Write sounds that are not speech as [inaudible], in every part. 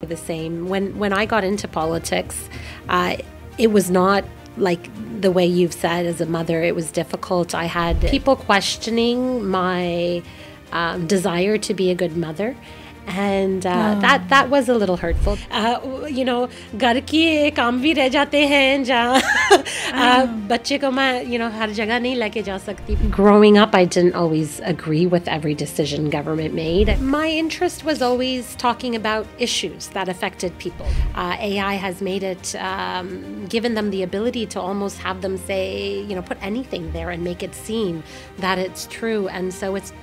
the same. When when I got into politics, uh, it was not like the way you've said as a mother. It was difficult. I had people questioning my um, desire to be a good mother and uh, oh. that that was a little hurtful. Uh, you know, घर के काम भी रह जाते हैं जहाँ [laughs] बच्चे को मैं you know हर जगह नहीं लेके जा सकती. Growing up, I didn't always agree with every decision government made. My interest was always talking about issues that affected people. Uh, AI has made it um, given them the ability to almost have them say you know put anything there and make it seem that it's true, and so it's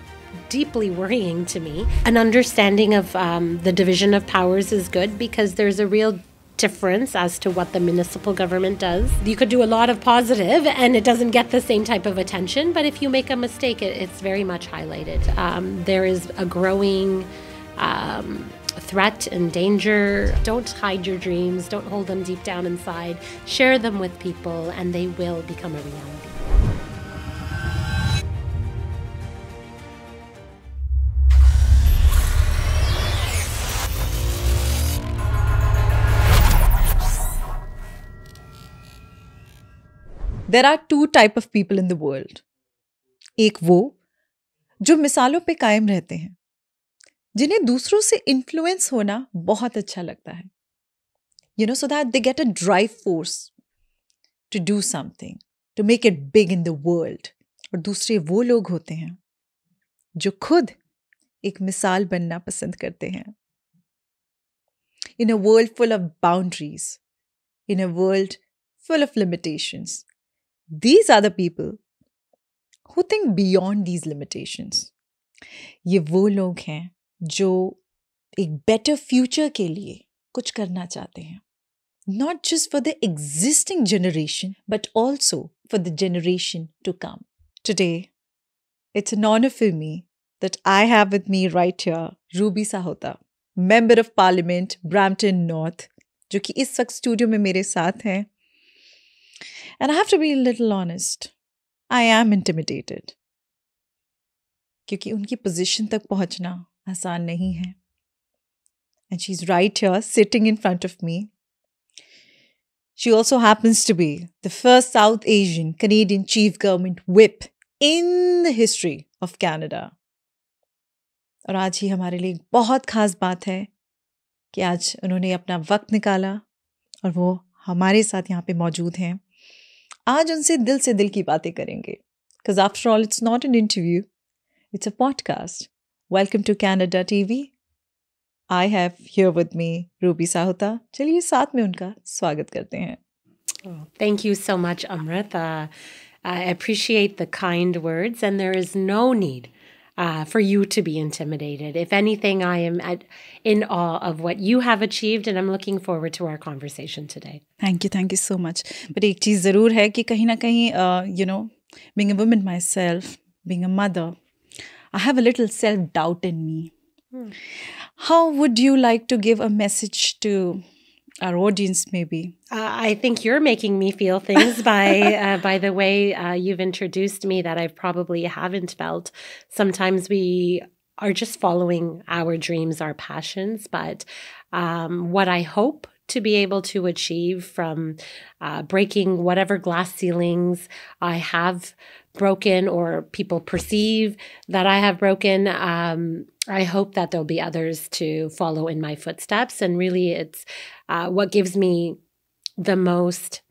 deeply worrying to me. An understanding of um, the division of powers is good because there's a real difference as to what the municipal government does. You could do a lot of positive and it doesn't get the same type of attention, but if you make a mistake, it, it's very much highlighted. Um, there is a growing um, threat and danger. Don't hide your dreams, don't hold them deep down inside. Share them with people, and they will become a reality. There are two type of people in the world एक वो, जो मिसालों पे कायम रहते हैं, जिन्हें दूसरों से इन्फ्लुएंस होना बहुत अच्छा लगता है। You know so that they get a drive force to do something to make it big in the world और दूसरे वो लोग होते हैं, जो खुद एक मिसाल बनना पसंद करते हैं। In a world full of boundaries in a world full of limitations. These are the people who think beyond these limitations. ये वो लोग हैं जो एक बेटर फ्यूचर के लिए कुछ करना चाहते हैं not just for the existing generation, but also for the generation to come. Today, it's an honor for me that I have with me right here Ruby Sahota, Member of Parliament, Brampton North, जो कि इस वक्त studio में मेरे साथ हैं and I have to be a little honest. I am intimidated. क्योंकि उनकी पोजीशन तक पहुंचना आसान नहीं है and she's right here sitting in front of me. She also happens to be the first South Asian Canadian chief government whip in the history of Canada. और आज ही हमारे लिए बहुत खास बात है कि आज उन्होंने अपना वक्त निकाला और वो हमारे साथ यहाँ पे मौजूद हैं आज उनसे दिल से दिल की बातें करेंगे। Because after all it's not an interview it's a podcast welcome to Canada TV I have here with me Ruby Sahota चलिए साथ में उनका स्वागत करते हैं। Thank you so much, Amrit. Uh, I appreciate the kind words, and there is no need uh, for you to be intimidated. If anything, I am at, in awe of what you have achieved, and I'm looking forward to our conversation today. Thank you, thank you so much. But एक चीज़ ज़रूर है कि कहीं ना कहीं you know, being a woman myself, being a mother, I have a little self doubt in me. Hmm. How would you like to give a message to our audience maybe. Uh, i think you're making me feel things by [laughs] uh, by the way uh, you've introduced me that i probably haven't felt. Sometimes we are just following our dreams our passions but um, what i hope to be able to achieve from uh, breaking whatever glass ceilings I have broken or people perceive that I have broken. Um, I hope that there'll be others to follow in my footsteps. And really, it's uh, what gives me the most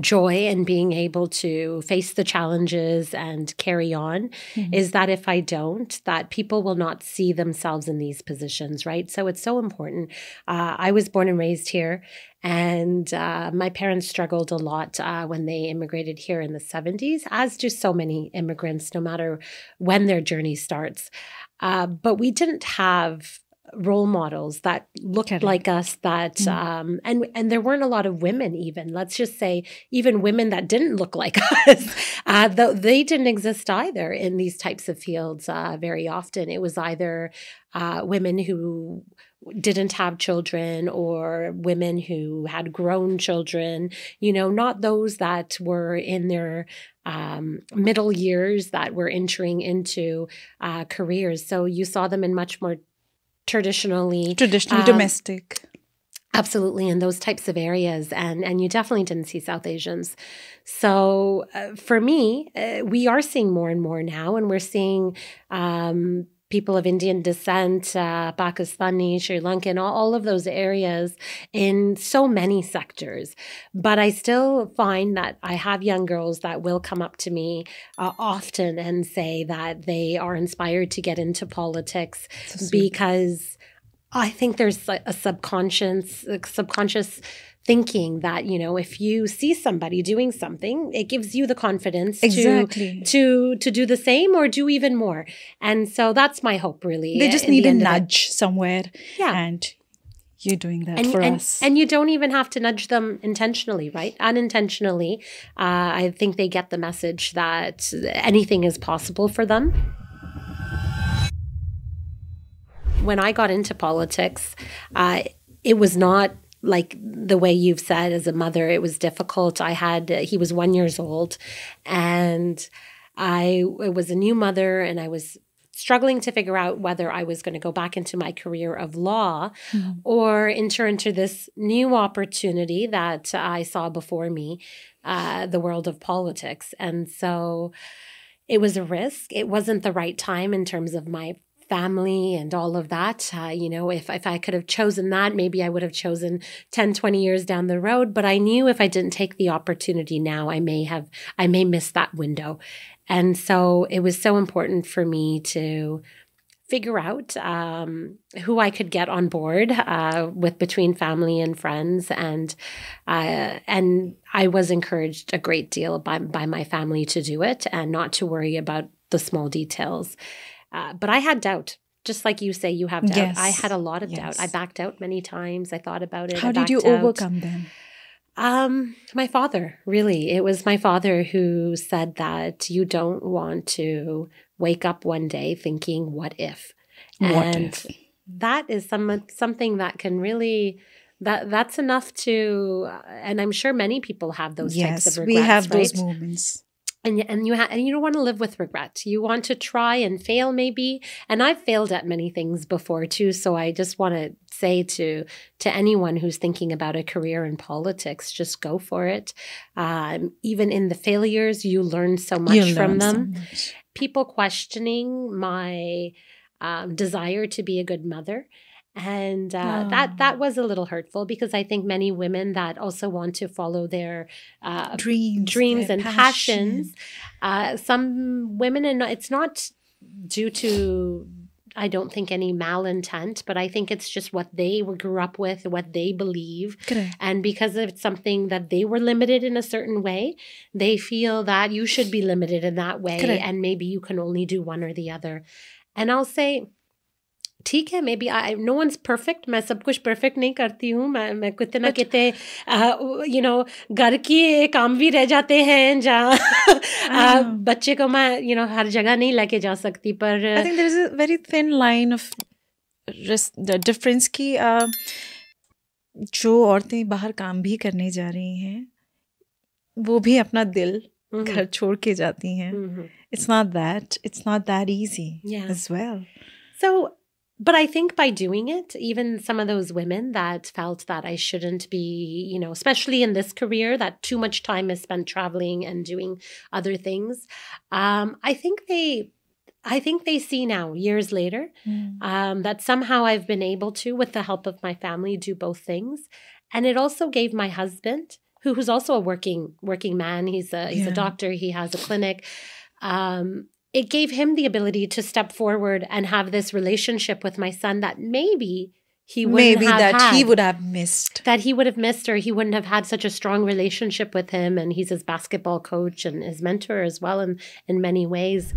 joy and being able to face the challenges and carry on mm-hmm. is that if I don't, that people will not see themselves in these positions, right? So it's so important. Uh, I was born and raised here, and uh, my parents struggled a lot uh, when they immigrated here in the 70s, as do so many immigrants, no matter when their journey starts. Uh, but we didn't have role models that looked like us that mm. um, and and there weren't a lot of women even let's just say even women that didn't look like [laughs] us uh, though they didn't exist either in these types of fields uh, very often it was either uh, women who didn't have children or women who had grown children, you know, not those that were in their um, middle years that were entering into uh, careers. So you saw them in much more traditionally traditionally um, domestic. Absolutely, in those types of areas, and and you definitely didn't see South Asians. So uh, for me, uh, we are seeing more and more now, and we're seeing um, people of Indian descent, uh, Pakistani, Sri Lankan, all, all, of those areas in so many sectors. But I still find that I have young girls that will come up to me uh, often and say that they are inspired to get into politics so because I think there's a, subconscious, a subconscious thinking that you know if you see somebody doing something it gives you the confidence exactly. to to to do the same or do even more. And so that's my hope really they just need the a nudge somewhere yeah. and you're doing that and, for and, us. and you don't even have to nudge them intentionally right? Unintentionally uh, i think they get the message that anything is possible for them. When I got into politics, uh, it was not like the way you've said as a mother it was difficult. I had uh, he was one years old and i was a new mother and i was struggling to figure out whether i was going to go back into my career of law mm-hmm. or enter into this new opportunity that i saw before me uh, the world of politics. And so it was a risk. It wasn't the right time in terms of my family and all of that. Uh, you know, if, if I could have chosen that, maybe I would have chosen 10, 20 years down the road. But I knew if I didn't take the opportunity now, I may have, I may miss that window. And so it was so important for me to figure out um, who I could get on board uh, with between family and friends, and uh, and I was encouraged a great deal by by my family to do it and not to worry about the small details. Uh, but I had doubt. Just like you say, you have doubt. Yes. I had a lot of yes. doubt. I backed out many times. I thought about it. How did you out. overcome them? Um, my father, really. It was my father who said that you don't want to wake up one day thinking, what if? What and if? that is some something that can really that that's enough to and i'm sure many people have those yes, types of regrets, we have right? those moments and and you ha- and you don't want to live with regret. You want to try and fail maybe. And I've failed at many things before too, so I just want to say to to anyone who's thinking about a career in politics, just go for it. Um, even in the failures, you learn so much you from them. So much. People questioning my um, desire to be a good mother and uh, oh. that that was a little hurtful because I think many women that also want to follow their uh, dreams, dreams their and passion. passions. Uh, some women, and it's not due to I don't think any malintent, but I think it's just what they were, grew up with, what they believe. Correct. And because it's something that they were limited in a certain way, they feel that you should be limited in that way. Correct. And maybe you can only do one or the other. And I'll say, ठीक है maybe I know once perfect मैं सब कुछ perfect नहीं करती हूँ मैं मैं कितने ना कितने यू नो घर की काम भी रह जाते हैं जहाँ। बच्चे को मैं यू नो हर जगह नहीं लेके जा सकती पर I think there is a very thin line of difference की जो औरतें बाहर काम भी करने जा रही हैं वो भी अपना दिल घर छोड़ के जाती हैं। It's not that it's not that easy as well so but I think by doing it, even some of those women that felt that I shouldn't be, you know, especially in this career, that too much time is spent traveling and doing other things, um, I think they. I think they see now, years later, mm. um, that somehow I've been able to, with the help of my family, do both things. And it also gave my husband, who, who's also a working working man, he's a he's yeah. a doctor, he has a clinic. Um, it gave him the ability to step forward and have this relationship with my son that maybe he maybe that had, he would have missed. That he would have missed or he wouldn't have had such a strong relationship with him and he's his basketball coach and his mentor as well in in many ways.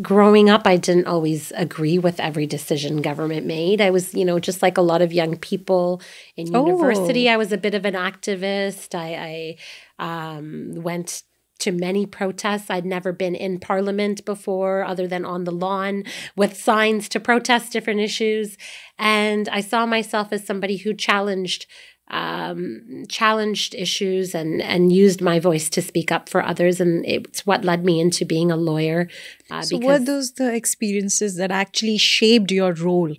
Growing up i didn't always agree with every decision government made. I was you know just like a lot of young people in university oh. i was a bit of an activist. I, I um, went to many protests. I'd never been in parliament before, other than on the lawn with signs to protest different issues. And I saw myself as somebody who challenged um, challenged issues and and used my voice to speak up for others, and it's what led me into being a lawyer. Uh, so, were those the experiences that actually shaped your role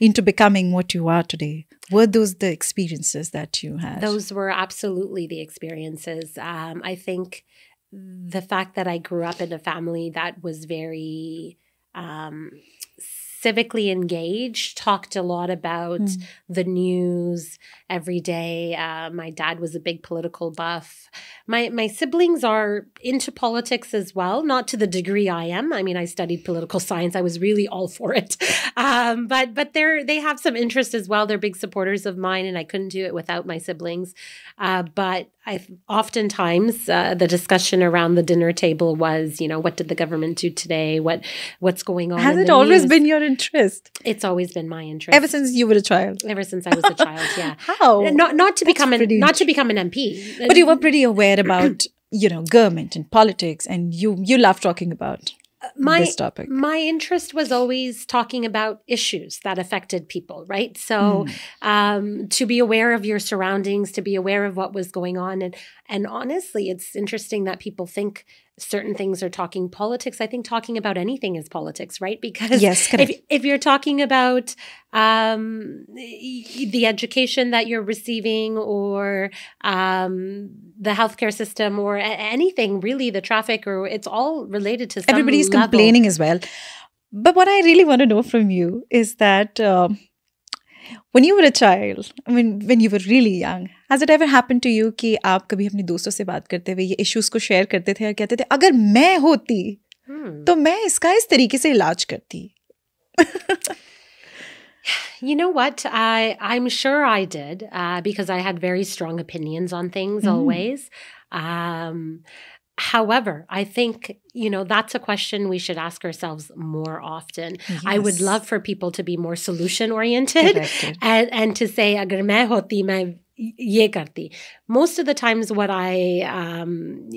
into becoming what you are today? Were those the experiences that you had? Those were absolutely the experiences. Um, I think the fact that I grew up in a family that was very um, civically engaged, talked a lot about mm. the news every day. Uh, my dad was a big political buff. My my siblings are into politics as well, not to the degree I am. I mean, I studied political science. I was really all for it, [laughs] um, but but they're they have some interest as well. They're big supporters of mine, and I couldn't do it without my siblings. Uh, but I oftentimes uh, the discussion around the dinner table was, you know, what did the government do today? What what's going on? Has it always news? been your interest? It's always been my interest. Ever since you were a child. Ever since I was a child, yeah. [laughs] How? Not not to That's become an not to become an MP. But you were pretty aware about you know government and politics, and you you love talking about my, this topic? My interest was always talking about issues that affected people, right? So mm. um, to be aware of your surroundings, to be aware of what was going on, and and honestly, it's interesting that people think certain things are talking politics. I think talking about anything is politics, right? [laughs] Because yes, if, if you're talking about um, the education that you're receiving or um, the healthcare system or anything, really, the traffic, or it's all related to Everybody's level. complaining as well. But what I really want to know from you is that. Uh, when you were a child, I mean, when you were really young, has it ever happened to you कि आप कभी अपने दोस्तों से बात करते हुए ये इश्यूज को शेयर करते थे और कहते थे अगर मैं होती hmm. तो मैं इसका इस तरीके से इलाज करती You know what? I I'm sure I did uh, because I had very strong opinions on things mm. always. Um, However, I think, you know, that's a question we should ask ourselves more often. Yes. I would love for people to be more solution oriented and, and to say, agar main hoti, main ye karti. Most of the times, what I um,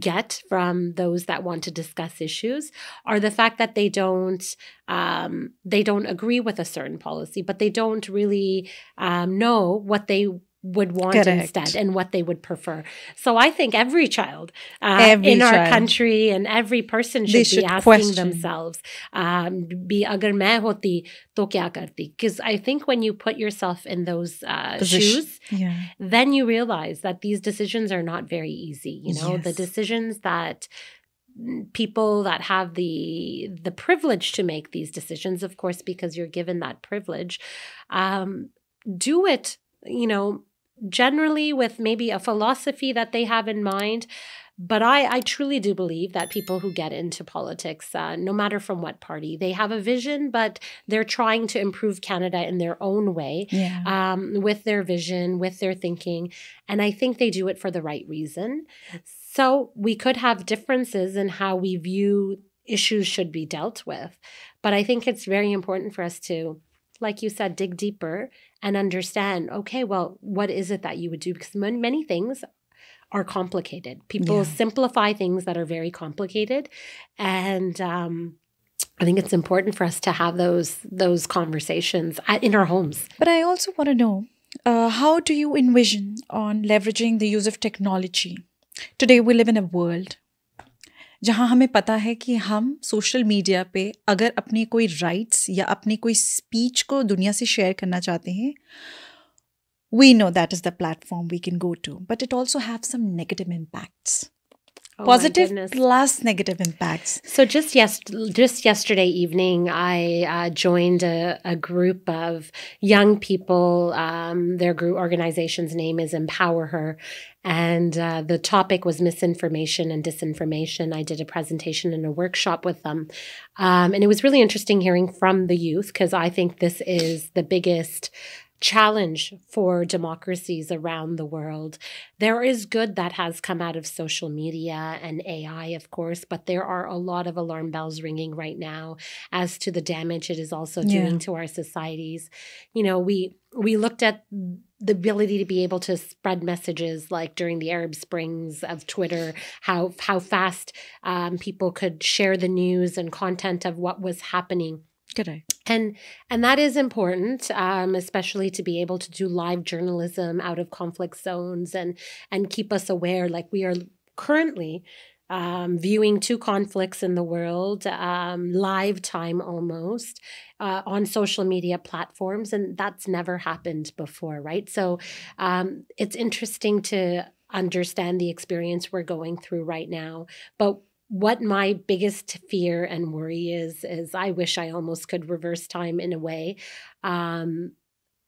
get from those that want to discuss issues are the fact that they don't um, they don't agree with a certain policy, but they don't really um, know what they would want Correct. instead and what they would prefer. So I think every child uh, every in child. our country and every person should, should be asking question. themselves, um, "Be agar main hoti to kya karti?" Because I think when you put yourself in those uh, shoes, yeah. then you realize that these decisions are not very easy. You know, yes. the decisions that people that have the the privilege to make these decisions of course because you're given that privilege um, do it you know generally with maybe a philosophy that they have in mind. But I, I truly do believe that people who get into politics, uh, no matter from what party, they have a vision, but they're trying to improve Canada in their own way, yeah. um, with their vision, with their thinking. And I think they do it for the right reason. So we could have differences in how we view issues should be dealt with. But I think it's very important for us to like you said, dig deeper and understand, okay, well, what is it that you would do? Because many things are complicated. People yeah. simplify things that are very complicated. And um, I think it's important for us to have those those conversations at, in our homes. But I also want to know uh, how do you envision on leveraging the use of technology? Today we live in a world जहाँ हमें पता है कि हम social media पे अगर अपने कोई राइट्स या अपने कोई स्पीच को दुनिया से शेयर करना चाहते हैं we know that is the platform we can go to but it also have some negative impacts oh positive plus negative impacts so just yes just yesterday evening i uh, joined a, a, group of young people um, their group organization's name is empower her and uh, the topic was misinformation and disinformation. I did a presentation and a workshop with them. Um, and it was really interesting hearing from the youth because I think this is the biggest challenge for democracies around the world. There is good that has come out of social media and AI, of course, but there are a lot of alarm bells ringing right now as to the damage it is also doing yeah. to our societies. You know, we we looked at the ability to be able to spread messages like during the Arab Springs of Twitter, how how fast um, people could share the news and content of what was happening Correct. and and that is important um, especially to be able to do live journalism out of conflict zones and and keep us aware like we are currently um, viewing two conflicts in the world um, live time almost uh, on social media platforms and that's never happened before right so um, it's interesting to understand the experience we're going through right now but what my biggest fear and worry is is I wish I almost could reverse time in a way. Um,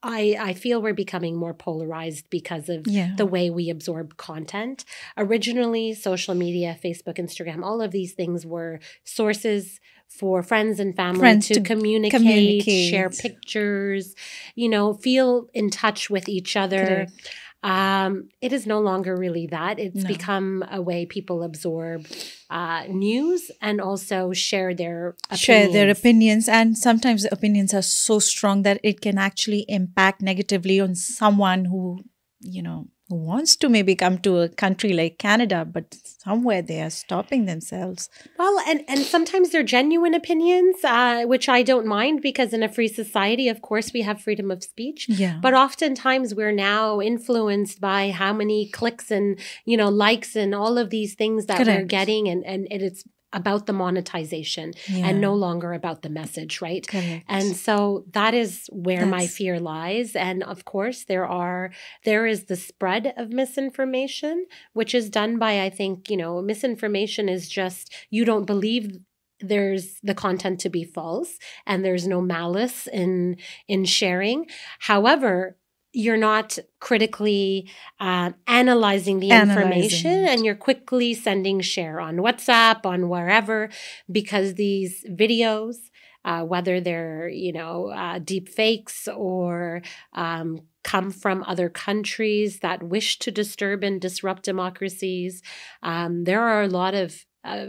I I feel we're becoming more polarized because of Yeah. the way we absorb content. Originally, social media, Facebook, Instagram, all of these things were sources for friends and family Friends to, to communicate, communicate. share pictures, you know, feel in touch with each other. Correct. Um, it is no longer really that. It's No. become a way people absorb uh, news and also share their Share their opinions. opinions, and sometimes the opinions are so strong that it can actually impact negatively on someone who, you know, wants to maybe come to a country like Canada, but somewhere they are stopping themselves. Well, and and sometimes they're genuine opinions, uh, which I don't mind because in a free society, of course, we have freedom of speech. Yeah. But oftentimes we're now influenced by how many clicks and you know likes and all of these things that we're Correct. getting, and and it's about the monetization yeah. and no longer about the message, right? Correct. And so that is where my fear lies. And of course, there are there is the spread of misinformation, which is done by I think you know misinformation is just you don't believe there's the content to be false and there's no malice in in sharing however you're not critically uh, analyzing the Analyzing information it. and you're quickly sending share on whatsapp on wherever because these videos uh, whether they're you know uh, deep fakes or um, come from other countries that wish to disturb and disrupt democracies um, there are a lot of uh,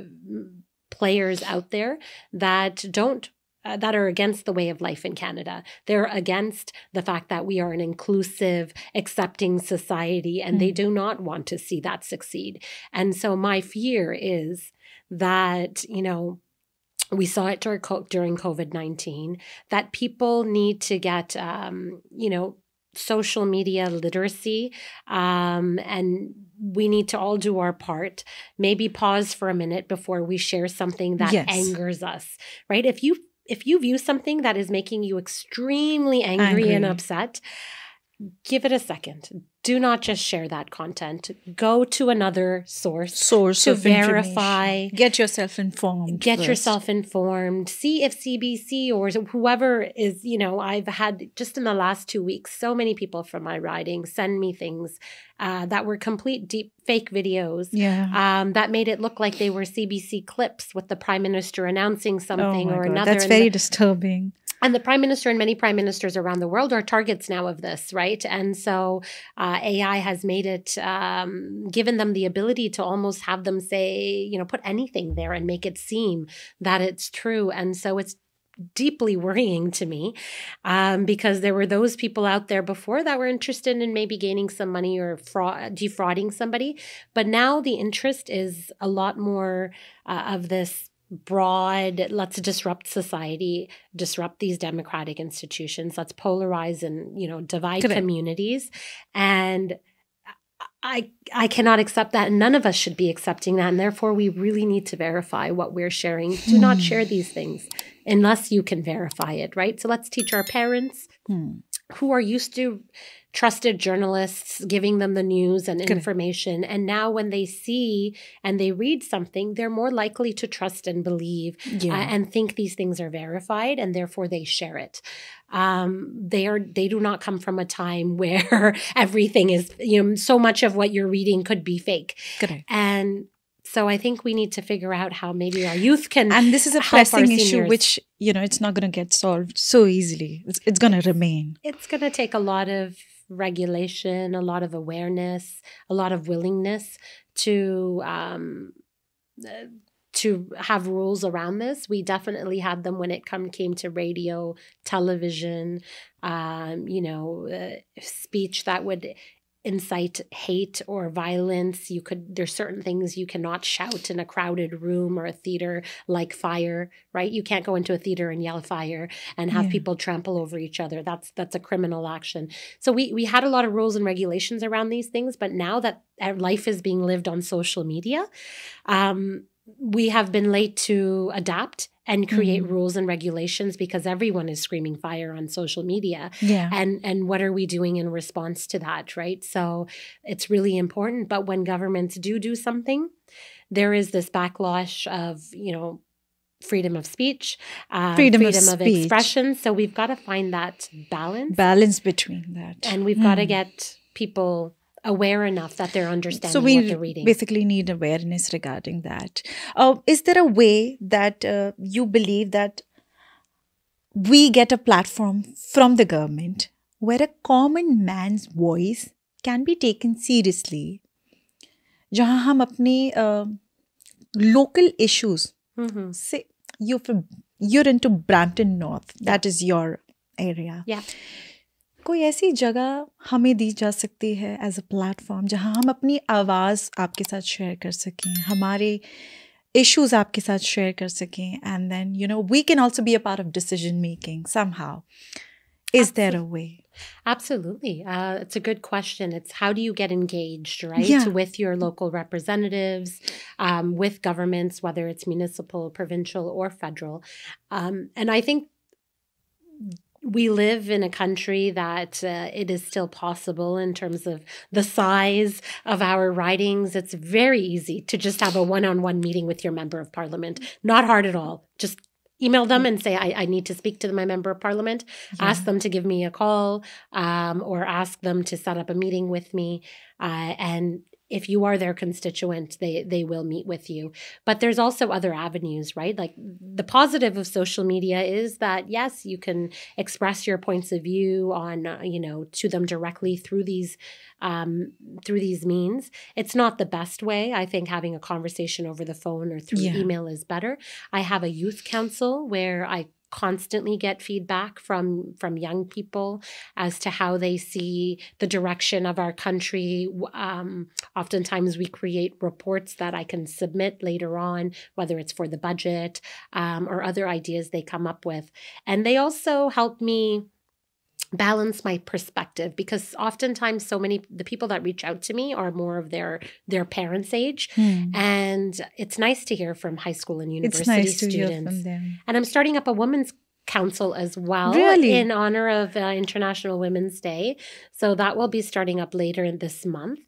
players out there that don't uh, that are against the way of life in Canada. They're against the fact that we are an inclusive, accepting society, and they Mm. do not want to see that succeed. And so, my fear is that, you know, we saw it during during COVID 19 that people need to get, um, you know, social media literacy um, and we need to all do our part maybe pause for a minute before we share something that Yes. angers us right if you if you view something that is making you extremely angry, and upset give it a second do not just share that content go to another source Source to verify Get yourself informed. get first. yourself informed see if cbc or whoever is you know i've had just in the last two weeks so many people from my riding send me things uh, that were complete deep fake videos Yeah. um, that made it look like they were cbc clips with the prime minister announcing something oh or God, another That's very the- disturbing. And the prime minister and many prime ministers around the world are targets now of this, right? And so uh, AI has made it, um, given them the ability to almost have them say, you know, put anything there and make it seem that it's true. And so it's deeply worrying to me um, because there were those people out there before that were interested in maybe gaining some money or fraud, defrauding somebody. But now the interest is a lot more uh, of this broad let's disrupt society disrupt these democratic institutions let's polarize and you know divide Correct. communities and I I cannot accept that and none of us should be accepting that and therefore we really need to verify what we're sharing do not Hmm. share these things unless you can verify it right so let's teach our parents Hmm. Who are used to trusted journalists giving them the news and information and now when they see and they read something they're more likely to trust and believe Yeah. uh, and think these things are verified and therefore they share it um, they are they do not come from a time [laughs] where everything is you know so much of what you're reading could be fake Correct. and so i think we need to figure out how maybe our youth can And this is a pressing issue which, you know, it's not going to get solved so easily. It's, it's going to remain. it's going to take a lot of regulation, a lot of awareness, a lot of willingness to um, uh, to have rules around this. We definitely had them when it come came to radio, television, um, you know, uh, speech that would incite hate or violence. You could there's certain things you cannot shout in a crowded room or a theater like fire right? You can't go into a theater and yell fire and have Yeah. people trample over each other. That's that's a criminal action. So we we had a lot of rules and regulations around these things but now that our life is being lived on social media um we have been late to adapt and create Mhm. rules and regulations because everyone is screaming fire on social media Yeah. and and what are we doing in response to that right so it's really important but when governments do do something there is this backlash of you know freedom of speech uh, Freedom of of speech. expression so we've got to find that balance Balance between that. and we've got to get people aware enough that they're understanding so what we they're reading basically need awareness regarding that. Uh, is there a way that uh, you believe that we get a platform from the government where a common man's voice can be taken seriously, जहाँ हम अपने local issues Mhm. say you from you're into Brampton North, that is your area. Yeah. कोई ऐसी जगह हमें दी जा सकती है एज अ प्लेटफॉर्म जहां हम अपनी आवाज़ आपके साथ शेयर कर सकें हमारे इश्यूज आपके साथ शेयर कर सकें and then you know we can also be a part of decision making some how is there a way Absolutely. Uh, it's a good question. It's how do you get engaged, right? Yeah. With your local representatives, um, with governments, whether it's municipal, provincial, or federal. Um, and I think we live in a country that uh, it is still possible in terms of the size of our ridings. It's very easy to just have a one on one meeting with your member of parliament. Not hard at all. Just email them and say, I, I need to speak to my member of parliament ask them to give me a call um, or ask them to set up a meeting with me uh, and if you are their constituent they they will meet with you. But there's also other avenues right? Like the positive of social media is that yes you can express your points of view on uh, you know to them directly through these um, through these means. It's not the best way. I think having a conversation over the phone or through Yeah. email is better. I have a youth council where i constantly get feedback from from young people as to how they see the direction of our country. Um, oftentimes we create reports that i can submit later on whether it's for the budget um, or other ideas they come up with. And they also help me balance my perspective because oftentimes so many the people that reach out to me are more of their their parents age Hmm. and it's nice to hear from high school and university nice students and I'm starting up a women's council as well Really? in honor of uh, International Women's Day. So that will be starting up later in this month.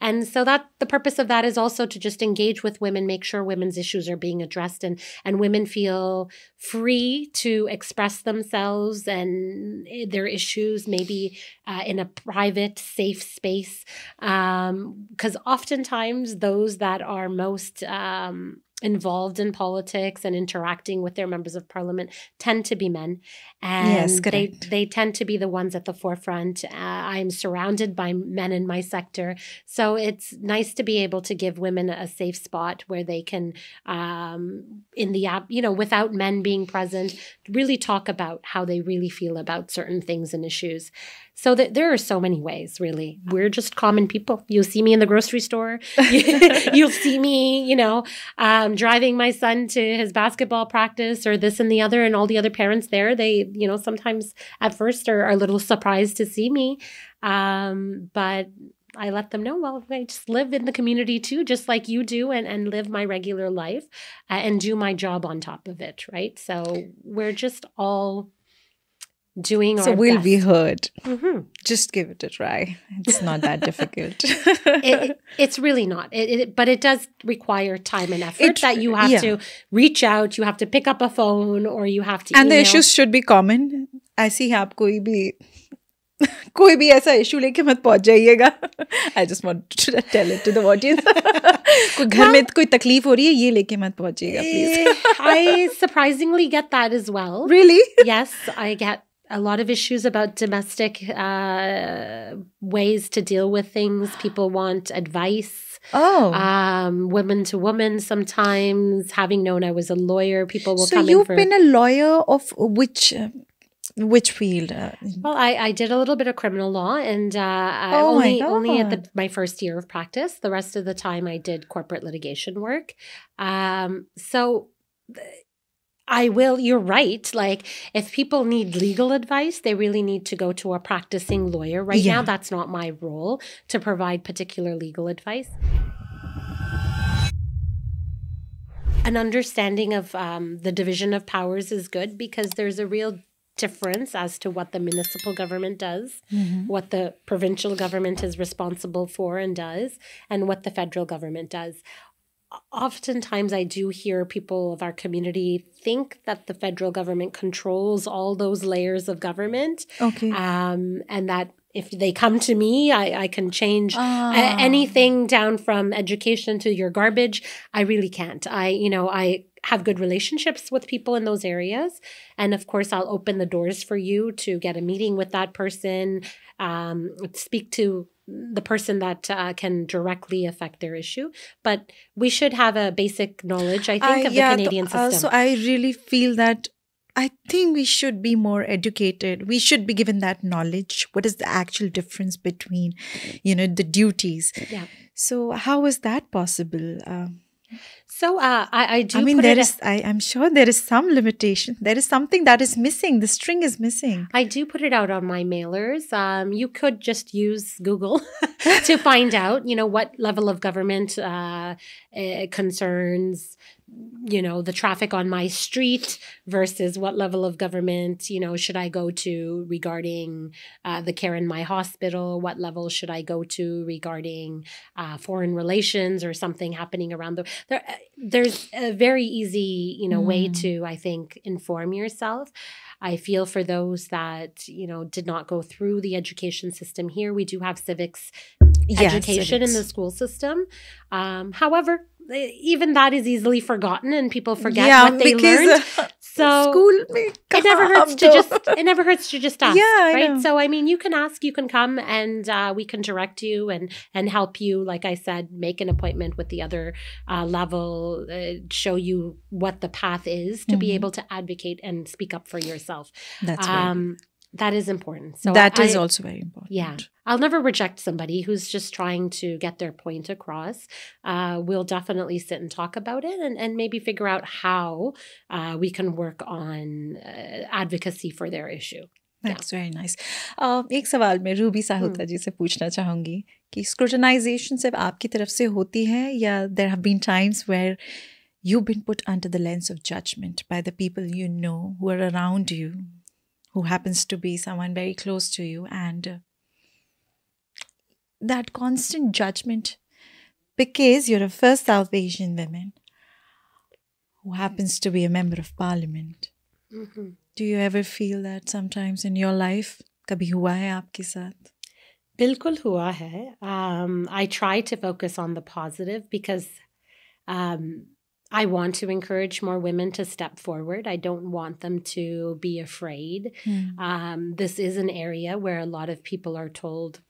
And so that the purpose of that is also to just engage with women, make sure women's issues are being addressed and and women feel free to express themselves and eh, their issues maybe uh, in a private safe space. Because oftentimes those that are most um, involved in politics and interacting with their members of parliament tend to be men. And Yes, they they tend to be the ones at the forefront. Uh, i'm surrounded by men in my sector. So it's nice to be able to give women a safe spot where they can um, in the app you know without men being present really talk about how they really feel about certain things and issues. So that there are so many ways really. We're just common people. You'll see me in the grocery store. [laughs] [laughs] You'll see me you know um, driving my son to his basketball practice or this and the other and all the other parents there they you know sometimes at first are, are a little surprised to see me um, but I let them know, well, I just live in the community too, just like you do, and, and live my regular life uh, and do my job on top of it, right? So we're just all doing so our we'll best. be heard Mhm. just give it a try it's not that [laughs] difficult it, it- it's really not it, it, but it does require time and effort It- that you have yeah. to reach out you have to pick up a phone or you have to and the email. Issues should be common ऐसे ही आप कोई भी कोई भी ऐसा issue लेके मत पहुंच जाइएगा I just want to tell it to the audience कोई घर में कोई तकलीफ हो रही है ये लेके मत पहुंचिएगा please Eh, I surprisingly get that as well. Really yes, I get a lot of issues about domestic uh, ways to deal with things. People want advice, Oh. um, women to women sometimes. Having known I was a lawyer, people will so come in you've for. been a lawyer of which uh, which field? Uh, Well, I, I did a little bit of criminal law, and uh, Oh only only at the, my first year of practice. The rest of the time, I did corporate litigation work. Um, so I will. You're right. Like, if people need legal advice, they really need to go to a practicing lawyer. Right Yeah. now, that's not my role to provide particular legal advice. An understanding of um, the division of powers is good because there's a real difference as to what the municipal government does, Mhm. what the provincial government is responsible for and does, and what the federal government does. Oftentimes, I do hear people of our community think that the federal government controls all those layers of government, Okay. um, and that if they come to me, I, I can change Ah. anything down from education to your garbage i really can't i you know i have good relationships with people in those areas and of course i'll open the doors for you to get a meeting with that person um, speak to the person that uh, can directly affect their issue but we should have a basic knowledge i think I- of yeah, the canadian th- uh, system so I really feel that I think we should be more educated. We should be given that knowledge. What is the actual difference between, you know, the duties? Yeah. So how is that possible? Um, so uh, I, I do I mean, put there it is. I, I'm sure there is some limitation. There is something that is missing. The string is missing. I do put it out on my mailers. Um, you could just use Google [laughs] to find out, you know, what level of government uh, uh, concerns, you know, the traffic on my street versus what level of government, you know, should I go to regarding uh, the care in my hospital? What level should I go to regarding uh, foreign relations or something happening around the there? uh, There's a very easy, you know, way Mm. to I think inform yourself. I feel for those that you know did not go through the education system here. We do have civics education in the school system. Um, however, even that is easily forgotten, and people forget yeah, what they learned. uh, [laughs] So school [laughs] it never hurts to just it never hurts to just ask Yeah, I right know. so i mean you can ask you can come and uh, we can direct you and and help you like i said make an appointment with the other uh, level uh, show you what the path is to be Mhm. able to advocate and speak up for yourself That's um that is important so That is I- also very important. yeah i'll never reject somebody who's just trying to get their point across uh, we'll definitely sit and talk about it and, and maybe figure out how uh, we can work on uh, advocacy for their issue That's very nice. Uh, एक सवाल मैं Ruby साहुता जी से पूछना चाहूंगी कि स्क्रूटनाइजेशन सिर्फ आपकी तरफ से होती है या there have been times where you've been put under the lens of judgment by the people you know who are around you who happens to be someone very close to you and uh, that constant judgment because you're a first south asian woman who happens to be a member of parliament do you ever feel that sometimes in your life कभी हुआ है आपके साथ बिल्कुल हुआ है um, I try to focus on the positive because um, I want to encourage more women to step forward. I don't want them to be afraid. Um, this is an area where a lot of people are told,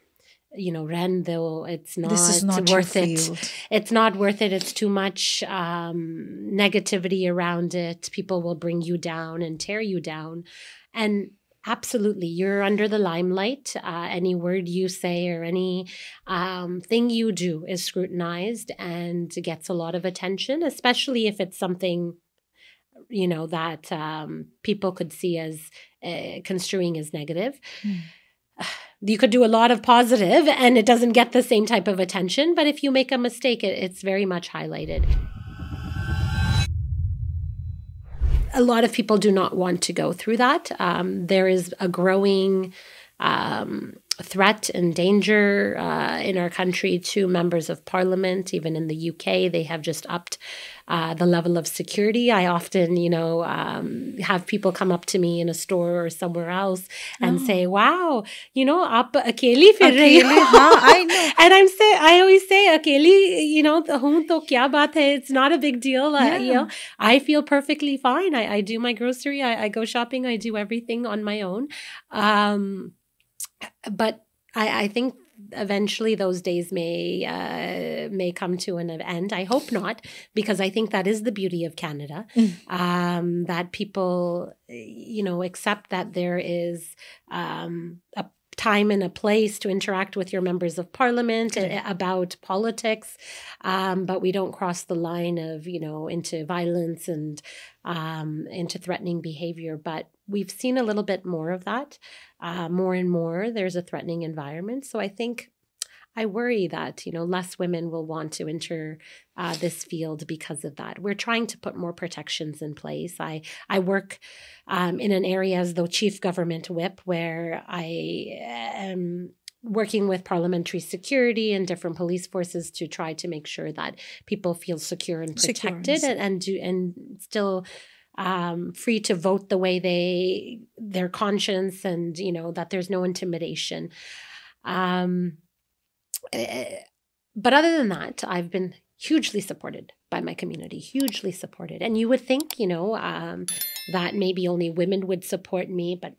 you know, Ren, though it's not, this is not worth it. field. It's not worth it. It's too much um, negativity around it. People will bring you down and tear you down. And absolutely, you're under the limelight. Uh, any word you say or any um, thing you do is scrutinized and gets a lot of attention, especially if it's something you know that um, people could see as uh, construing as negative Hmm. [sighs] you could do a lot of positive and it doesn't get the same type of attention but if you make a mistake it, it's very much highlighted a lot of people do not want to go through that. Um, there is a growing um, threat and danger uh, in our country to members of parliament. Even in the UK, they have just upped uh, the level of security. I often, you know, um, have people come up to me in a store or somewhere else and Oh. say, "Wow, you know, आप अकेली फिर रही अकेले, हो." हाँ, I know. [laughs] And I'm say, I always say, अकेली, you know, हूँ तो क्या बात है? It's not a big deal. Uh, you know, I feel perfectly fine. I, I do my grocery. I, I go shopping. I do everything on my own. Um, but I, I think eventually those days may uh, may come to an end. I hope not, because I think that is the beauty of Canada. Mm. Um, that people, you know, accept that there is um, a time and a place to interact with your members of parliament Correct. about politics, um, but we don't cross the line of you know into violence and um, into threatening behavior. But we've seen a little bit more of that, uh, more and more. There's a threatening environment, so I think. I worry that you know less women will want to enter uh, this field because of that. We're trying to put more protections in place. I I work um, in an area as the chief government whip where I am working with parliamentary security and different police forces to try to make sure that people feel secure and Secure protected safe. and, and do and still um, free to vote the way they their conscience and you know that there's no intimidation. Um, eh, but other than that, I've been hugely supported by my community, hugely supported. And you would think, you know, um, that maybe only women would support me, but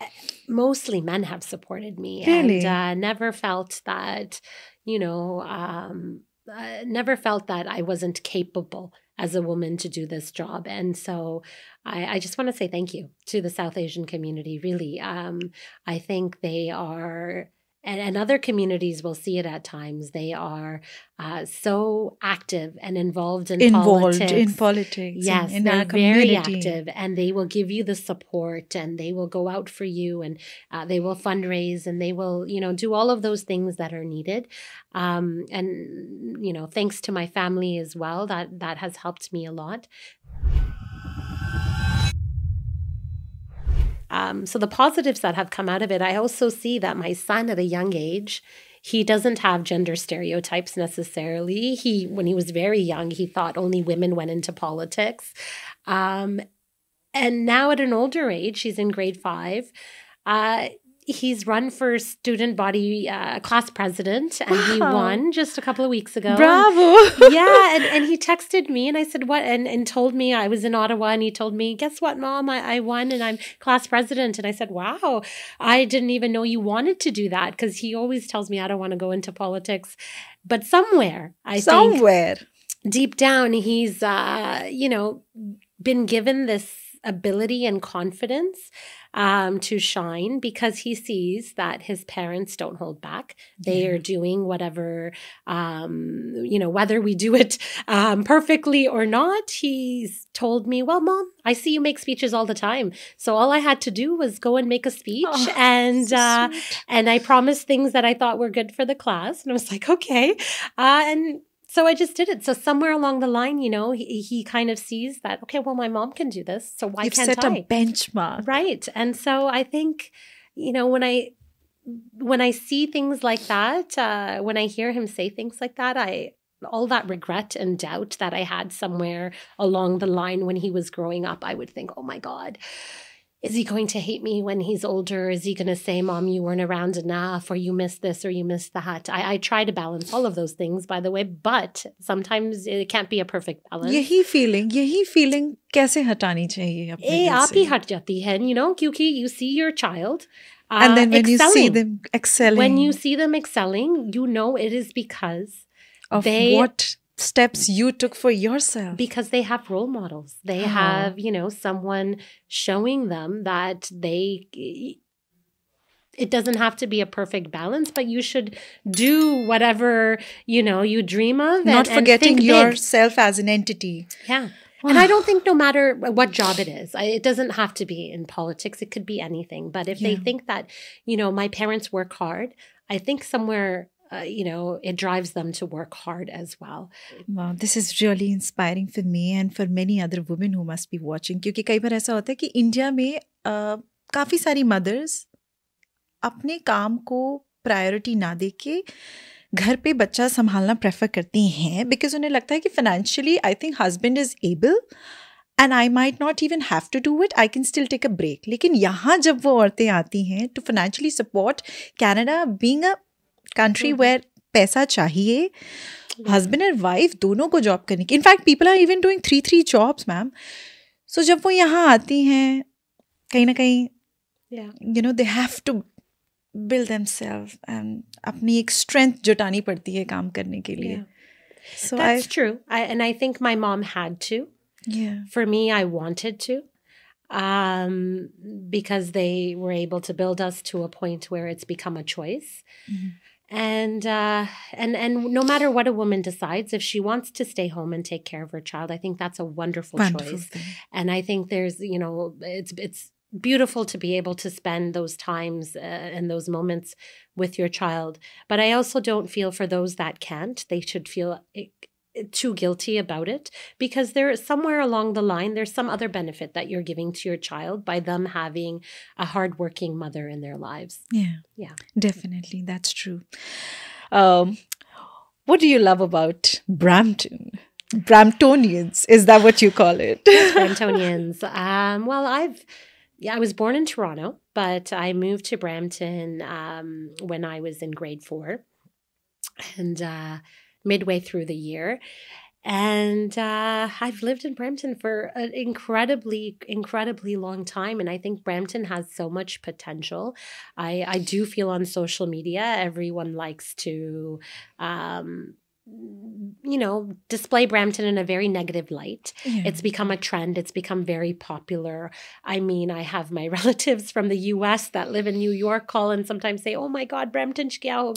eh, mostly men have supported me Really? and uh, never felt that, you know, um, uh, never felt that I wasn't capable as a woman to do this job. And so I, I just want to say thank you to the South Asian community, really. Um, I think they are and, and other communities will see it at times. They are uh, so active and involved in politics. Involved politics. in politics. in- Yes, in, they're our very community. active, and they will give you the support, and they will go out for you, and uh, they will fundraise, and they will, you know, do all of those things that are needed. Um, and you know, thanks to my family as well, that that has helped me a lot. Um, so the positives that have come out of it, I also see that my son at a young age, he doesn't have gender stereotypes necessarily. He, when he was very young, he thought only women went into politics. Um, and now at an older age, he's in grade five. Uh, he's run for student body uh, class president, and he won just a couple of weeks ago. Bravo. [laughs] yeah, and, and he [laughs] texted me and I said, What? And, and told me I was in Ottawa and he told me, Guess what, mom? I, I won and I'm class president. And I said, Wow, I didn't even know you wanted to do that because he always tells me I don't want to go into politics. But somewhere, I think Somewhere. deep down, he's, uh, you know, been given this ability and confidence um, to shine because he sees that his parents don't hold back. They Yeah. are doing whatever, um, you know, whether we do it um, perfectly or not. He's told me, Well, mom, I see you make speeches all the time. So all I had to do was go and make a speech. Oh, [laughs] and, So uh, and I promised things that I thought were good for the class. And I was like, okay. Uh, and so I just did it. So somewhere along the line, you know, he, he kind of sees that, okay, well, my mom can do this. So why can't I? You've can't set I? a benchmark. Right. And so I think, you know, when I when I see things like that, uh, when I hear him say things like that, I all that regret and doubt that I had somewhere along the line when he was growing up, I would think, oh my God, is he going to hate me when he's older? Is he going to say, Mom, you weren't around enough, or you missed this, or you missed that? I, I try to balance all of those things, by the way, but sometimes it can't be a perfect balance. यही feeling यही feeling कैसे हटानी चाहिए अपने ए दिल आप से? ही हट जाती है you know क्योंकि you see your child uh, and then when you see excelling. them excelling when you see them excelling you know it is because of they- what steps you took for yourself because they have role models they Oh. have you know someone showing them that they it doesn't have to be a perfect balance but you should do whatever you know you dream of and, not forgetting yourself as an entity yeah [sighs] and I don't think no matter what job it is, I, it doesn't have to be in politics. It could be anything. But if they think that, you know, my parents work hard, I think somewhere, uh, you know, it drives them to work hard as well. Wow, this is really inspiring for me and for many other women who must be watching. क्योंकि कई बार ऐसा होता है कि India में uh, काफ़ी सारी mother's अपने काम को प्रायोरिटी ना दे के घर पे बच्चा संभालना प्रेफर करती हैं बिकॉज उन्हें लगता है कि financially I think husband is able and I might not even have to do it I can still take a break लेकिन यहाँ जब वो औरतें आती हैं to financially support Canada being a country Mhm. Where पैसा चाहिए हस्बैंड एंड वाइफ दोनों को जॉब करने की in fact people are even doing three three jobs ma'am so जब वो यहाँ आती हैं कहीं ना कहीं Yeah. You know they have to build themselves and अपनी एक strength जुटानी पड़ती है काम करने के लिए Yeah. so That's I true. I, and I think my mom had to. yeah For me, I wanted to. Um, because they were able to build us to a point where it's become a choice. Mhm. And uh, and and no matter what a woman decides, if she wants to stay home and take care of her child, I think that's a wonderful, wonderful choice. thing And I think there's, you know, it's it's beautiful to be able to spend those times uh, and those moments with your child. But I also don't feel for those that can't, they should feel eh, too guilty about it because there is somewhere along the line there's some other benefit that you're giving to your child by them having a hardworking mother in their lives. yeah. Yeah. definitely. That's true. Um what do you love about Brampton? Bramptonians. Is that what you call it? [laughs] [laughs] Bramptonians. Um, well, I've yeah, I was born in Toronto, but I moved to Brampton um, when I was in grade four, and uh, midway through the year. And uh, I've lived in Brampton for an incredibly, incredibly long time. And I think Brampton has so much potential. I, I do feel on social media, everyone likes to, um, you know, display Brampton in a very negative light. Yeah. It's become a trend. It's become very popular. I mean, I have my [laughs] relatives from the US that live in New York call and sometimes say, Oh my God, Brampton ch kya ho?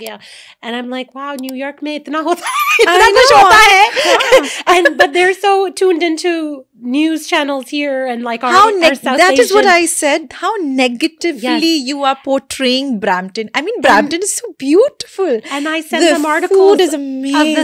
And I'm like, Wow, New York mein itna hota hai, itna I kuch know. Eh? [laughs] and but they're so tuned into news channels here and like our, how our South that is what I said. How negatively Yes. you are portraying Brampton. I mean, Brampton is so beautiful. and I sent the them articles food is of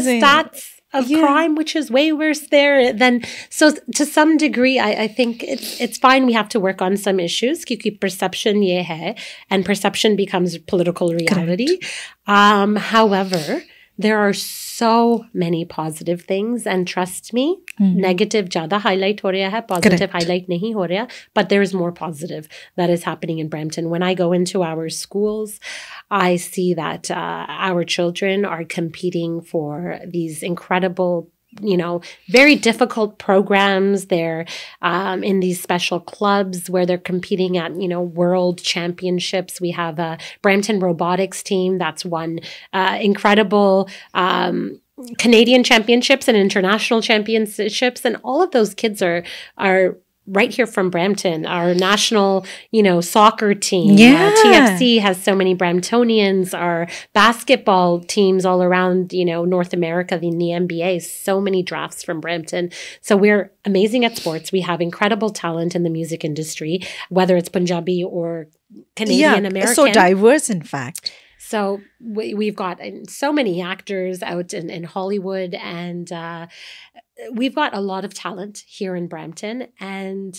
amazing. the stats of yeah. crime, which is way worse there than. So to some degree, I, I think it's it's fine. We have to work on some issues. keep perception yeah, and perception becomes political reality. Um, however, there are so many positive things, and trust me, mm. negative jada highlight ho hai, positive Correct. highlight nahi ho but there is more positive that is happening in Brampton. When I go into our schools, I see that uh, our children are competing for these incredible you know very difficult programs. They're um, in these special clubs where they're competing at you know world championships. We have a brampton robotics team that's won uh, incredible um, Canadian championships and international championships, and all of those kids are are right here from Brampton. Our national, you know, soccer team, uh, Yeah. TFC has so many Bramptonians. Our basketball teams all around, you know, North America, the, the NBA, so many drafts from Brampton. So we're amazing at sports. We have incredible talent in the music industry, whether it's Punjabi or Canadian American. so diverse, in fact. So we, we've got uh, so many actors out in, in Hollywood, and uh, we've got a lot of talent here in Brampton. And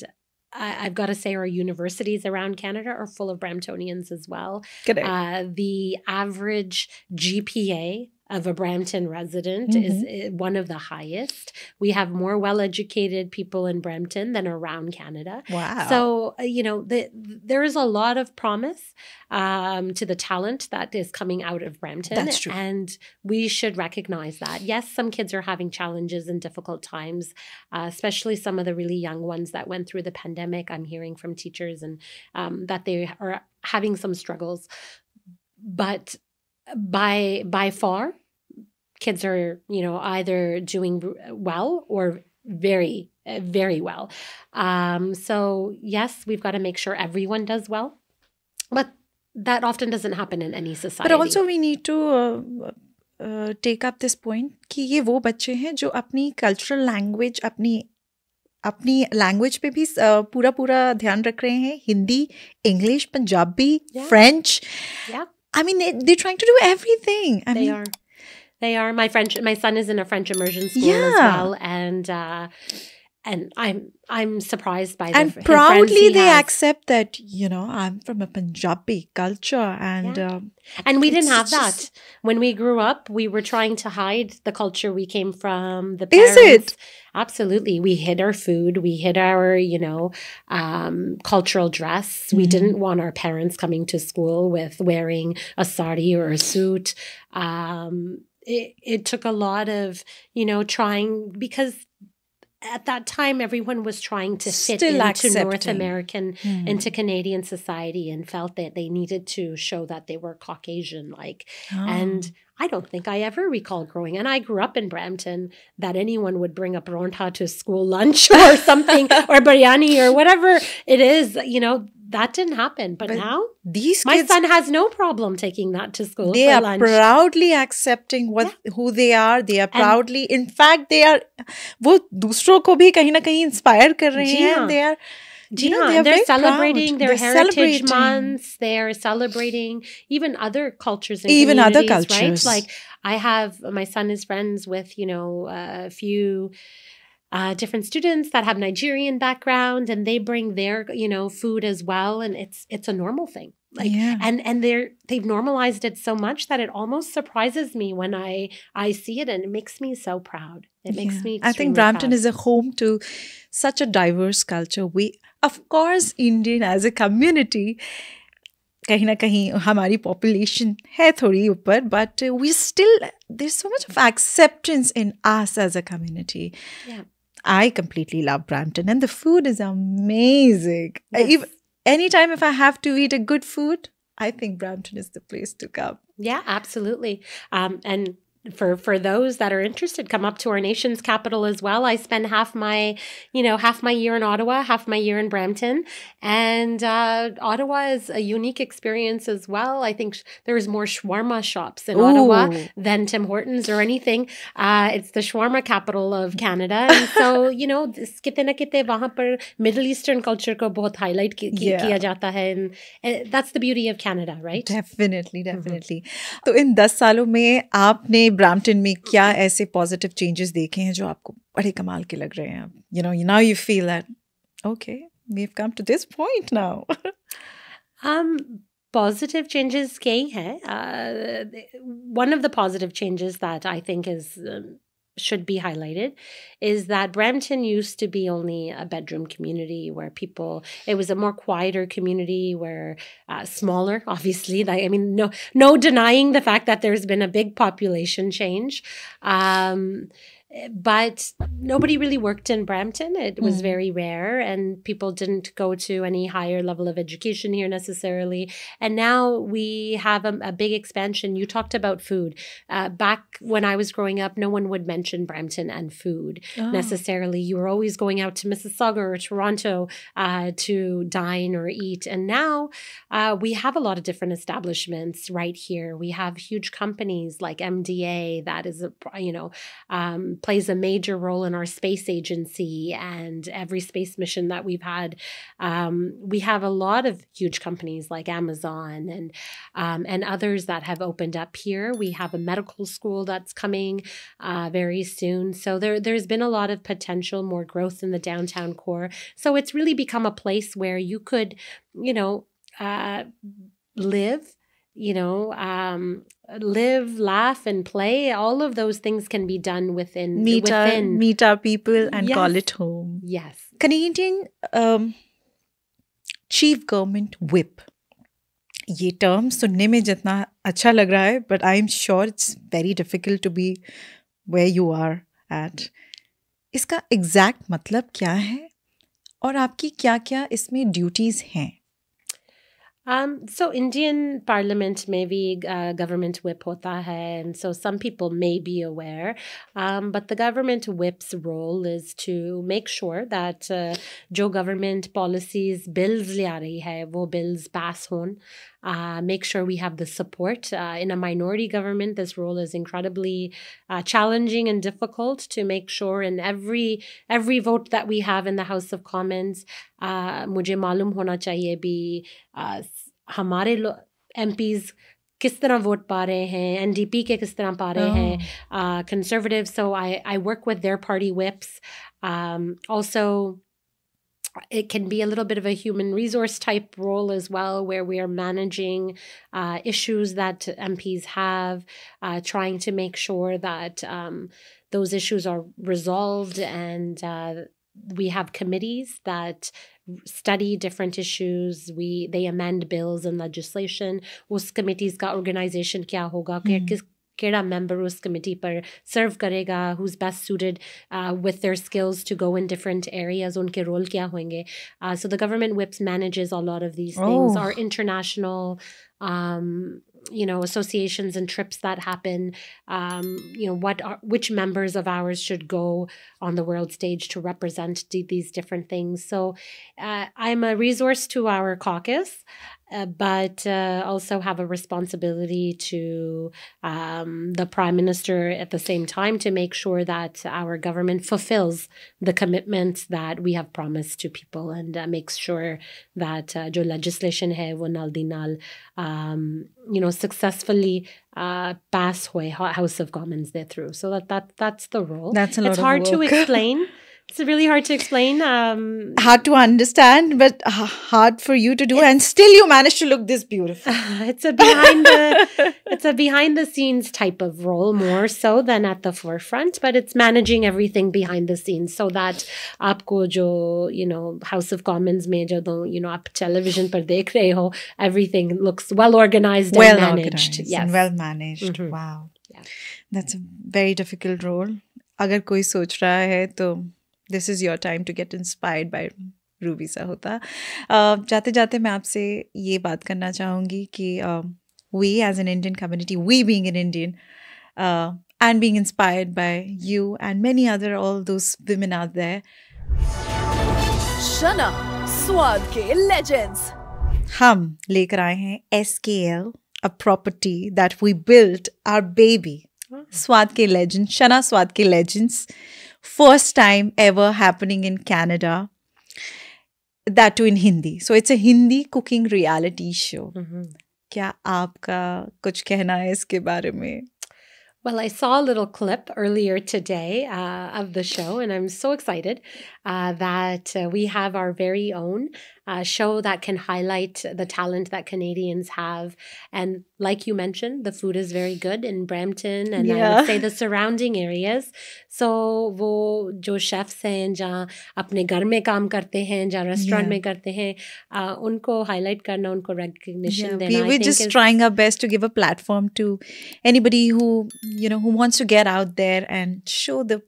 I, I've got to say, our universities around Canada are full of Bramptonians as well. Uh, the average GPA of a Brampton resident is uh, one of the highest. We have more well educated people in Brampton than around Canada. wow. So, uh, you know, the, there is a lot of promise um, to the talent that is coming out of Brampton. That's true. And we should recognize that. Yes, some kids are having challenges and difficult times, uh, especially some of the really young ones that went through the pandemic. I'm hearing from teachers and um, that they are having some struggles. But by by far, kids are you know either doing well or very uh, very well. Um, so yes, we've got to make sure everyone does well, but that often doesn't happen in any society. but also we need to uh, uh, take up this point कि ये वो बच्चे हैं जो अपनी cultural language अपनी अपनी language पे भी uh, पूरा पूरा ध्यान रख रहे हैं Hindi English Punjabi Yeah. French yeah, I mean, they, they're trying to do everything. they are. My French. My son is in a French immersion school as well, and uh, and I'm I'm surprised by the, and friends proudly they has. accept that you know I'm from a Punjabi culture, and Yeah. um, And we didn't have that when we grew up. We were trying to hide the culture we came from. The Is parents. it? Absolutely, we hid our food. We hid our, you know, um, cultural dress. We Mhm. didn't want our parents coming to school with wearing a sari or a suit. Um, it it took a lot of, you know, trying because at that time everyone was trying to fit Still into North. American Hmm. into Canadian society and felt that they needed to show that they were Caucasian like Ah. and I don't think I ever recall growing and I grew up in Brampton that anyone would bring a paronta to school lunch [laughs] or something or biryani or whatever it is you know that didn't happen but, But now these my kids son has no problem taking that to school they for are lunch proudly accepting what who they are they are proudly in fact they are वो दूसरों को भी कहीं ना कहीं inspire कर रहे जी हैं हाँ। they are Ji you know, haan, they are they're very proud. celebrating their They're heritage celebrating. months. They're celebrating even other cultures and Even other communities, cultures. right? Like I have my son is friends with you know a few uh, different students that have Nigerian background, and they bring their you know food as well, and it's it's a normal thing. Like yeah. and and they're they've normalized it so much that it almost surprises me when I I see it, and it makes me so proud. It makes Yeah. me. I think extremely Brampton proud. is a home to such a diverse culture. We, of course, Indian as a community, कहीं ना कहीं हमारी population है थोड़ी ऊपर, but uh, we still there's so much of acceptance in us as a community. Yeah. I completely love Brampton, and the food is amazing. I Yes. If, anytime if I have to eat a good food, I think Brampton is the place to come. Yeah, absolutely. Um, and for for those that are interested come up to our nation's capital as well. I spend half my you know half my year in ottawa half my year in brampton. And uh, ottawa is a unique experience as well. I think sh- there's more shawarma shops in Ooh. ottawa than tim hortons or anything. Uh, it's the shawarma capital of canada. And so [laughs] you know wahan par middle eastern culture ko both highlight ki- ki- yeah. kiya jata hai. And, and that's the beauty of canada right? Definitely mm-hmm. definitely. Mm-hmm. so in 10 salome mein aapne Brampton में क्या ऐसे positive changes देखे हैं जो आपको बड़े कमाल के लग रहे हैं? You know you now you feel that okay we have come to this point now हम पॉजिटिव चेंजेस कई हैं one of the positive changes that I think is should be highlighted is that Brampton used to be only a bedroom community where people it was a more quieter community where uh, smaller [laughs] obviously I mean no no denying the fact that there's been a big population change. Um but nobody really worked in Brampton. It was Mm. very rare, and people didn't go to any higher level of education here necessarily. And now we have a, a big expansion. You talked about food. Uh, back when I was growing up, no one would mention Brampton and food necessarily. You were always going out to Mississauga or Toronto uh, to dine or eat. And now uh, we have a lot of different establishments right here. We have huge companies like MDA that is, a, you know, um, plays a major role in our space agency and every space mission that we've had. Um, we have a lot of huge companies like Amazon and um, and others that have opened up here. We have a medical school that's coming uh, very soon. So there there's been a lot of potential, more growth in the downtown core. So it's really become a place where you could, you know, uh, live you know um live laugh and play all of those things can be done within meet our within meet our people and call Yes. it home yes Canadian um, chief government whip ये term सुनने में जितना अच्छा लग रहा है but I am sure it's very difficult to be way you are at इसका exact मतलब क्या है और आपकी क्या क्या इसमें ड्यूटीज हैं um, so Indian Parliament may be uh, government whip hota hai, and so some people may be aware. Um, but the government whip's role is to make sure that uh, government policies bills aa rahi hai, wo bills pass hon Uh, make sure we have the support. Uh, in a minority government, this role is incredibly uh, challenging and difficult to make sure in every every vote that we have in the House of Commons, uh, मुझे मालूम होना चाहिए भी uh, हमारे MPs किस तरह vote पा रहे हैं एनडीपी के किस तरह पा रहे हैं uh, conservative. So I, I work with their party whips. Um, also, it can be a little bit of a human resource type role as well, where we are managing uh, issues that MPs have, uh, trying to make sure that um, those issues are resolved and uh, we have committees that study different issues we they amend bills and legislation उस committees का organization क्या होगा कि Hmm. किस केड़ा member उस committee पर serve करेगा who's best suited uh, with their skills to go in different areas उनके role क्या होंगे uh, so the government whips manages a lot of these things Oh. our international um, you know associations and trips that happen um, you know what are which members of ours should go on the world stage to represent d- these different things so uh, i'm a resource to our caucus uh, but uh, also have a responsibility to um, the prime minister at the same time to make sure that our government fulfills the commitments that we have promised to people and uh, makes sure that uh, jo legislation hai wo nal um, you know successfully uh, pass hoy House of Commons there through. So that that that's the role. That's a lot it's hard to [laughs] explain. It's really hard to explain. Um, Hard to understand, but h- hard for you to do, and still you managed to look this beautiful. [laughs] it's a behind the it's a behind the scenes type of role more so than at the forefront but it's managing everything behind the scenes so that आपको जो you know house of commons में जो you know आप television पर देख रहे हो everything looks well organized well and managed organized yes and well managed. Mhm. Wow. Yeah. That's a very difficult role. अगर कोई सोच रहा है तो this is your time to get inspired by Ruby Sahota जाते जाते मैं आपसे ये बात करना चाहूँगी कि we as an Indian community we being an Indian and being inspired by you and many other all those women out there. Shana Swaad ke legends. हम लेकर आए हैं एस के L a property that we built our baby स्वाद के legend शना स्वाद के legends First time ever happening in Canada. That too in Hindi. So it's a Hindi cooking reality show. Mhm. क्या आपका कुछ कहना है इसके बारे में Well, I saw a little clip earlier today uh, of the show, and I'm so excited uh, that uh, we have our very own uh, show that can highlight the talent that Canadians have. And like you mentioned, the food is very good in Brampton and I Yeah. would say the surrounding areas. So, वो जो chefs हैं जहाँ अपने घर में काम करते हैं जहाँ restaurant Yeah. में करते हैं uh, उनको highlight करना उनको recognition Yeah, देना we, I we're think just is- trying our best to give a platform to anybody who you know who wants to get out there and show the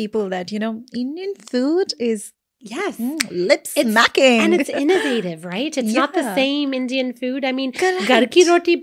people that you know Indian food is yes mm, lip It's- smacking and it's innovative, right? It's not the same Indian food. I mean, Correct. gar ki roti,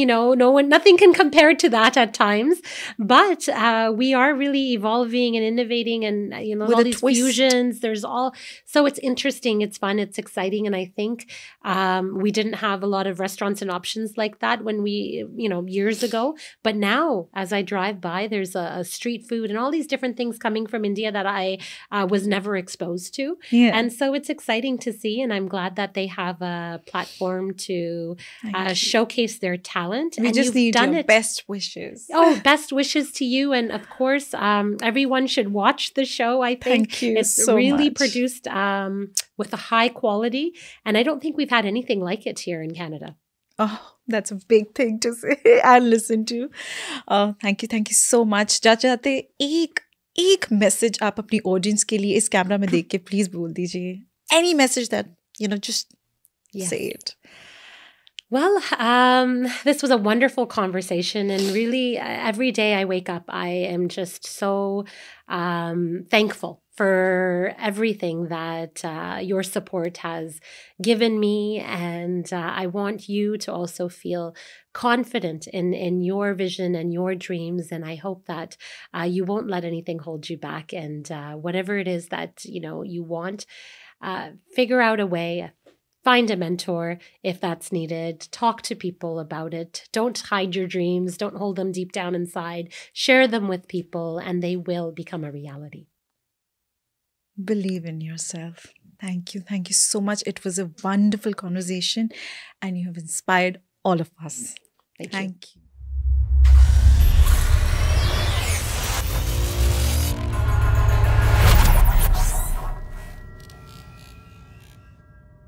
you know, no one, nothing can compare to that at times. But uh, we are really evolving and innovating, and uh, you know, With all these twist. fusions. There's all so it's interesting, it's fun, it's exciting, and I think um, we didn't have a lot of restaurants and options like that when we, you know, years ago. But now, as I drive by, there's a, a street food and all these different things coming from India that I uh, was never exposed to. yeah And so it's exciting to see, and I'm glad that they have a platform to uh, showcase their talent. we and just you've need done your it. best wishes Oh, [laughs] best wishes to you, and of course, um, everyone should watch the show. I think thank you it's so really much. produced um, with a high quality, and I don't think we've had anything like it here in Canada. Oh, that's a big thing to say [laughs] and listen to. Uh, thank you, thank you so much. जाते जाते एक एक message आप अपनी audience के लिए इस camera में देख के प्लीज बोल दीजिए any message that you know just Yes. से it Well, um, this was a wonderful conversation, and really, uh, every day I wake up, I am just so um, thankful for everything that uh, your support has given me, and uh, I want you to also feel confident in in your vision and your dreams, and I hope that uh, you won't let anything hold you back, and uh, whatever it is that you know you want, uh, figure out a way find a mentor if that's needed. Talk to people about it. Don't hide your dreams. Don't hold them deep down inside. Share them with people and they will become a reality Believe in yourself. Thank you. Thank you so much. It was a wonderful conversation and you have inspired all of us. thank you you.